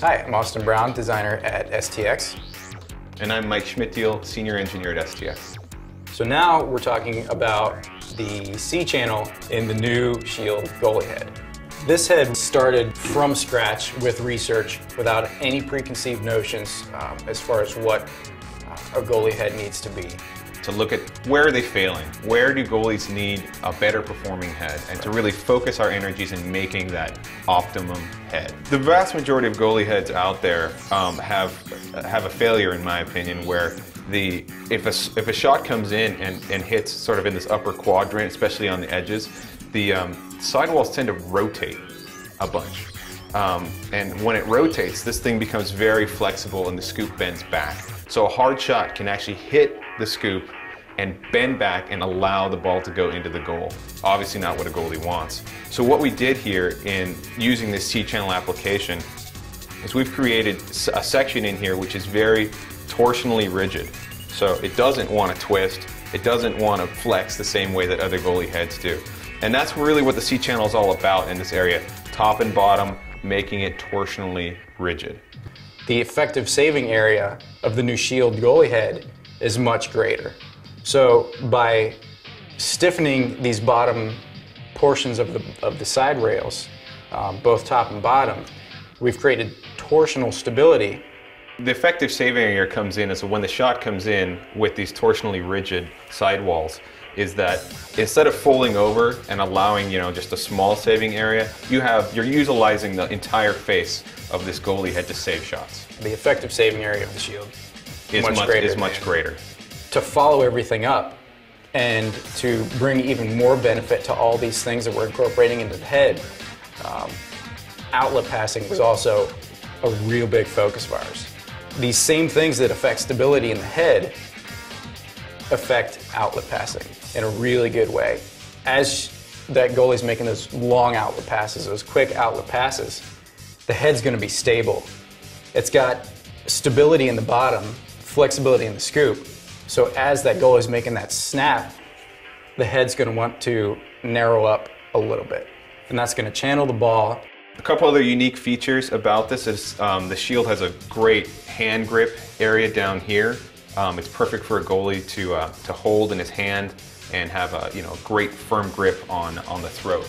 Hi, I'm Austin Brown, designer at STX. And I'm Mike Schmidtiel, senior engineer at STX. So now we're talking about the C channel in the new Shield goalie head. This head started from scratch with research without any preconceived notions um, as far as what uh, a goalie head needs to be. To look at where are they failing? Where do goalies need a better performing head? And to really focus our energies in making that optimum head. The vast majority of goalie heads out there um, have have a failure, in my opinion, where the if a, if a shot comes in and, and hits sort of in this upper quadrant, especially on the edges, the um, sidewalls tend to rotate a bunch. Um, and when it rotates, this thing becomes very flexible and the scoop bends back. So a hard shot can actually hit the scoop and bend back and allow the ball to go into the goal. Obviously not what a goalie wants. So what we did here in using this C-channel application is we've created a section in here which is very torsionally rigid. So it doesn't want to twist, it doesn't want to flex the same way that other goalie heads do. And that's really what the C-channel is all about in this area, top and bottom, making it torsionally rigid. The effective saving area of the new Shield goalie head is much greater. So by stiffening these bottom portions of the, of the side rails, um, both top and bottom, we've created torsional stability. The effective saving area comes in is when the shot comes in with these torsionally rigid sidewalls, is that instead of folding over and allowing you know just a small saving area, you have you're utilizing the entire face of this goalie head to save shots. The effective saving area of the shield is much, much greater. Is much greater. To follow everything up and to bring even more benefit to all these things that we're incorporating into the head, um, outlet passing was also a real big focus of ours. These same things that affect stability in the head affect outlet passing in a really good way. As that goalie's making those long outlet passes, those quick outlet passes, the head's going to be stable. It's got stability in the bottom, flexibility in the scoop. So as that goalie goalie's making that snap, the head's going to want to narrow up a little bit. And that's going to channel the ball. A couple other unique features about this is um, the Shield has a great hand grip area down here. Um, it's perfect for a goalie to, uh, to hold in his hand and have a you know great firm grip on, on the throat.